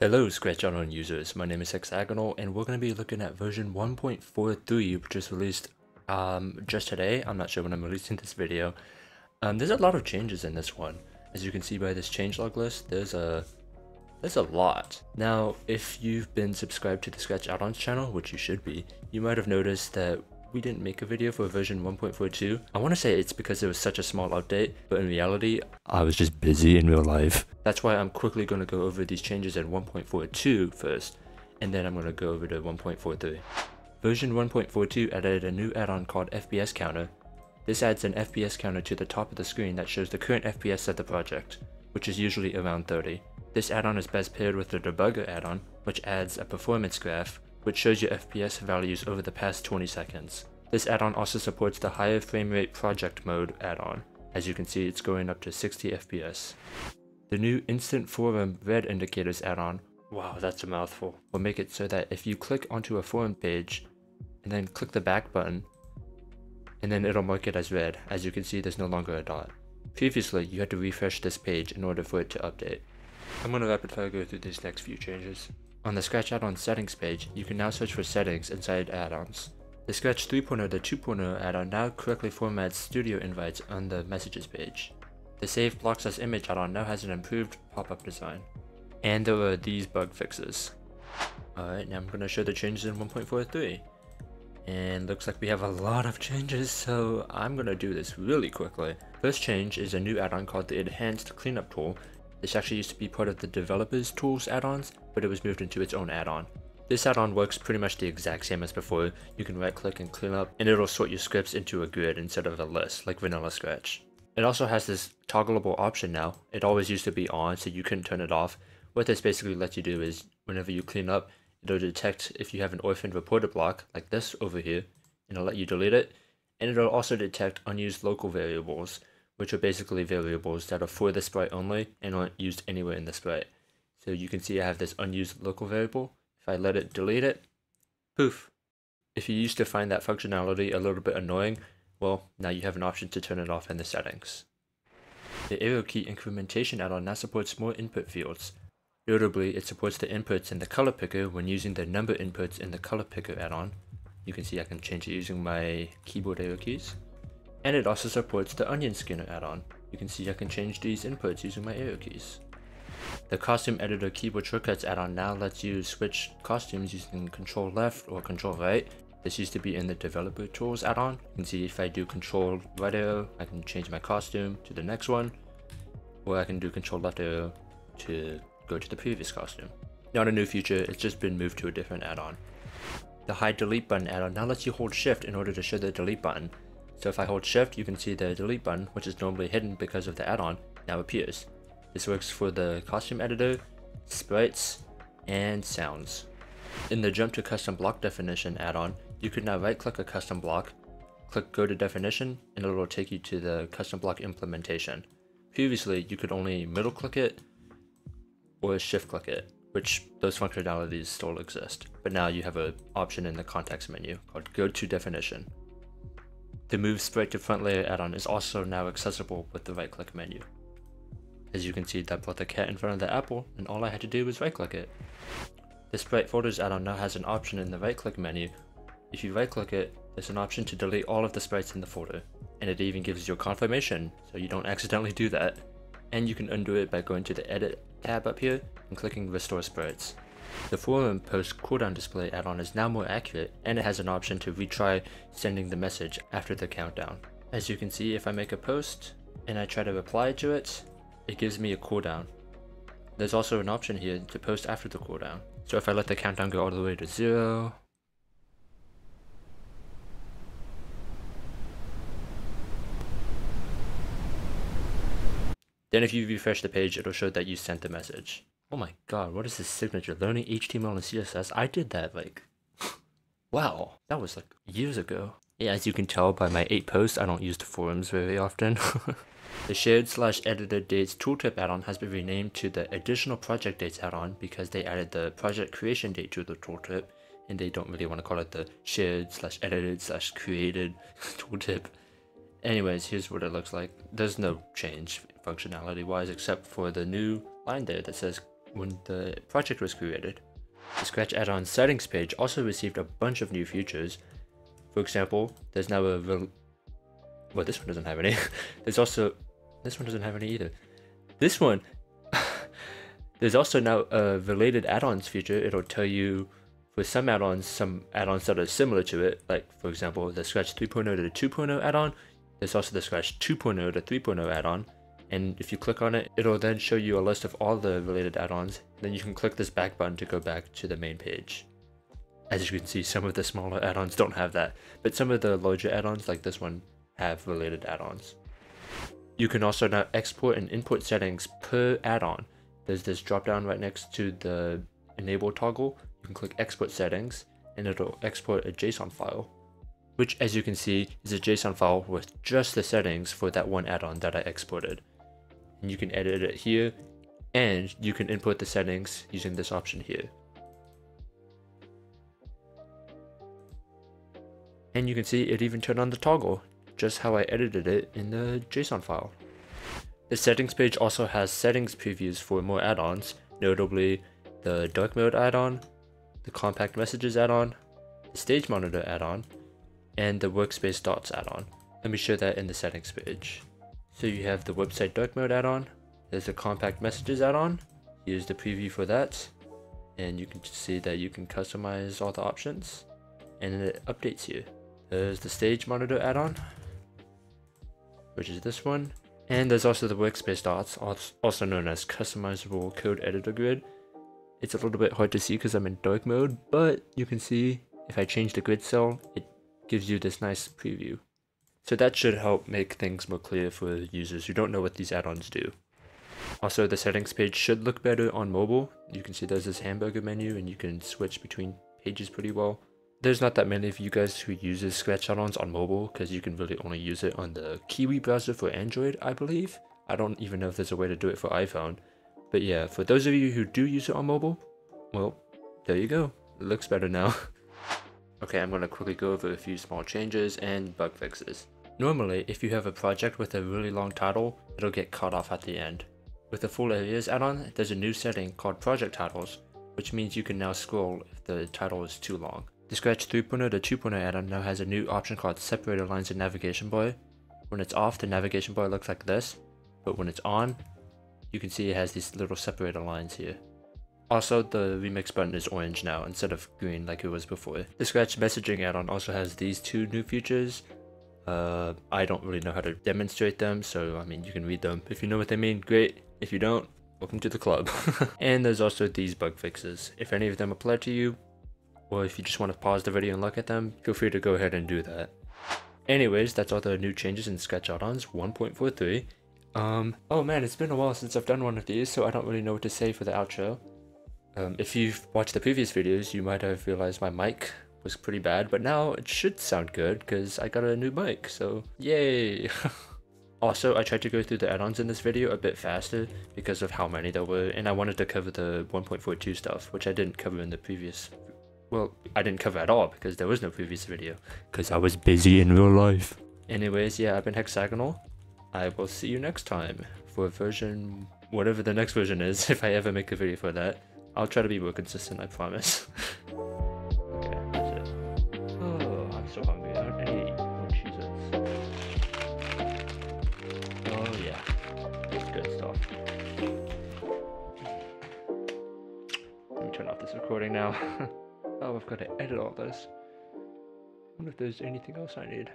Hello Scratch Add-on users, my name is Hexagonal and we're going to be looking at version 1.43 which was released um, just today, I'm not sure when I'm releasing this video. Um, there's a lot of changes in this one. As you can see by this changelog list, there's a there's a lot. Now, if you've been subscribed to the Scratch Add-ons channel, which you should be, you might have noticed that we didn't make a video for version 1.42. I want to say it's because it was such a small update, but in reality, I was just busy in real life. That's why I'm quickly going to go over these changes at 1.42 first, and then I'm going to go over to 1.43. Version 1.42 added a new add-on called FPS Counter. This adds an FPS counter to the top of the screen that shows the current FPS of the project, which is usually around 30. This add-on is best paired with the Debugger add-on, which adds a performance graph which shows your FPS values over the past 20 seconds. This add-on also supports the higher frame rate project mode add-on. As you can see, it's going up to 60 FPS. The new Instant Forum Read Indicators add-on, wow that's a mouthful, will make it so that if you click onto a forum page, and then click the back button, and then it'll mark it as red. As you can see, there's no longer a dot. Previously, you had to refresh this page in order for it to update. I'm going to rapid fire go through these next few changes. On the Scratch add-on settings page, you can now search for settings inside add-ons. The Scratch 3.0 to 2.0 add-on now correctly formats studio invites on the messages page. The Save Blocks as Image add-on now has an improved pop-up design. And there are these bug fixes. Alright, now I'm going to show the changes in 1.43. And looks like we have a lot of changes, so I'm going to do this really quickly. First change is a new add-on called the Enhanced Cleanup Tool this actually used to be part of the Developers Tools add-ons, but it was moved into its own add-on. This add-on works pretty much the exact same as before. You can right click and clean up, and it'll sort your scripts into a grid instead of a list, like Vanilla Scratch. It also has this toggleable option now. It always used to be on, so you couldn't turn it off. What this basically lets you do is, whenever you clean up, it'll detect if you have an orphaned reporter block, like this over here, and it'll let you delete it. And it'll also detect unused local variables, which are basically variables that are for the sprite only and aren't used anywhere in the sprite. So you can see I have this unused local variable. If I let it delete it, poof. If you used to find that functionality a little bit annoying, well, now you have an option to turn it off in the settings. The arrow key incrementation add-on now supports more input fields. Notably, it supports the inputs in the color picker when using the number inputs in the color picker add-on. You can see I can change it using my keyboard arrow keys. And it also supports the Onion Skinner add-on. You can see I can change these inputs using my arrow keys. The Costume Editor Keyboard Shortcuts add-on now lets you switch costumes using Control Left or Control Right. This used to be in the Developer Tools add-on. You can see if I do Control Right arrow, I can change my costume to the next one. Or I can do Control Left arrow to go to the previous costume. Not a new feature, it's just been moved to a different add-on. The Hide Delete button add-on now lets you hold shift in order to show the delete button. So if I hold shift, you can see the delete button, which is normally hidden because of the add-on, now appears. This works for the costume editor, sprites, and sounds. In the jump to custom block definition add-on, you can now right click a custom block, click go to definition, and it will take you to the custom block implementation. Previously, you could only middle click it or shift click it, which those functionalities still exist. But now you have an option in the context menu called go to definition. The Move Sprite to Front Layer add-on is also now accessible with the right click menu. As you can see that brought the cat in front of the apple and all I had to do was right click it. The Sprite Folders add-on now has an option in the right click menu. If you right click it, there's an option to delete all of the sprites in the folder. And it even gives you a confirmation so you don't accidentally do that. And you can undo it by going to the edit tab up here and clicking restore sprites. The forum post cooldown display add-on is now more accurate and it has an option to retry sending the message after the countdown. As you can see if I make a post and I try to reply to it, it gives me a cooldown. There's also an option here to post after the cooldown. So if I let the countdown go all the way to zero, Then if you refresh the page, it'll show that you sent the message. Oh my god, what is this signature? Learning HTML and CSS? I did that like, wow, that was like years ago. Yeah, as you can tell by my 8 posts, I don't use the forums very often. the shared slash edited dates tooltip add-on has been renamed to the additional project dates add-on because they added the project creation date to the tooltip and they don't really want to call it the shared slash edited slash created tooltip. Anyways, here's what it looks like. There's no change functionality wise except for the new line there that says when the project was created. The Scratch add-on settings page also received a bunch of new features. For example, there's now a well, this one doesn't have any. there's also this one doesn't have any either. This one there's also now a related add-ons feature. It'll tell you for some add-ons, some add-ons that are similar to it, like for example, the Scratch 3.0 to 2.0 add-on. There's also the Scratch 2.0 to 3.0 add-on. And if you click on it, it'll then show you a list of all the related add-ons. Then you can click this back button to go back to the main page. As you can see, some of the smaller add-ons don't have that, but some of the larger add-ons like this one have related add-ons. You can also now export and import settings per add-on. There's this drop down right next to the enable toggle. You can click export settings and it'll export a JSON file, which as you can see is a JSON file with just the settings for that one add-on that I exported. And you can edit it here and you can input the settings using this option here. And you can see it even turned on the toggle, just how I edited it in the JSON file. The settings page also has settings previews for more add-ons, notably the dark mode add-on, the compact messages add-on, the stage monitor add-on, and the workspace dots add-on. Let me show that in the settings page. So you have the website dark mode add-on, there's the compact messages add-on, here's the preview for that, and you can see that you can customize all the options, and it updates you. There's the stage monitor add-on, which is this one, and there's also the workspace dots, also known as customizable code editor grid. It's a little bit hard to see because I'm in dark mode, but you can see if I change the grid cell, it gives you this nice preview. So that should help make things more clear for users who don't know what these add-ons do. Also, the settings page should look better on mobile. You can see there's this hamburger menu and you can switch between pages pretty well there's not that many of you guys who uses Scratch add-ons on mobile because you can really only use it on the Kiwi browser for Android, I believe. I don't even know if there's a way to do it for iPhone. But yeah, for those of you who do use it on mobile, well, there you go. It looks better now. okay, I'm going to quickly go over a few small changes and bug fixes. Normally, if you have a project with a really long title, it'll get cut off at the end. With the Full Areas add-on, there's a new setting called Project Titles, which means you can now scroll if the title is too long. The Scratch 3.0 to 2.0 add-on now has a new option called Separator Lines in Navigation Bar. When it's off, the navigation bar looks like this, but when it's on, you can see it has these little separator lines here. Also, the remix button is orange now instead of green like it was before. The Scratch messaging add-on also has these two new features. Uh, I don't really know how to demonstrate them, so I mean, you can read them. If you know what they mean, great. If you don't, welcome to the club. and there's also these bug fixes. If any of them apply to you, or if you just want to pause the video and look at them, feel free to go ahead and do that. Anyways, that's all the new changes in Scratch add-ons 1.43. Um, oh man, it's been a while since I've done one of these, so I don't really know what to say for the outro. Um, if you've watched the previous videos, you might have realized my mic was pretty bad, but now it should sound good because I got a new mic, so yay! also, I tried to go through the add-ons in this video a bit faster because of how many there were, and I wanted to cover the 1.42 stuff, which I didn't cover in the previous well, I didn't cover at all because there was no previous video. Because I was busy in real life. Anyways, yeah, I've been Hexagonal. I will see you next time for version... Whatever the next version is, if I ever make a video for that. I'll try to be more consistent, I promise. Oh yeah, it's good stuff. Let me turn off this recording now. Oh, I've got to edit all this. I wonder if there's anything else I need.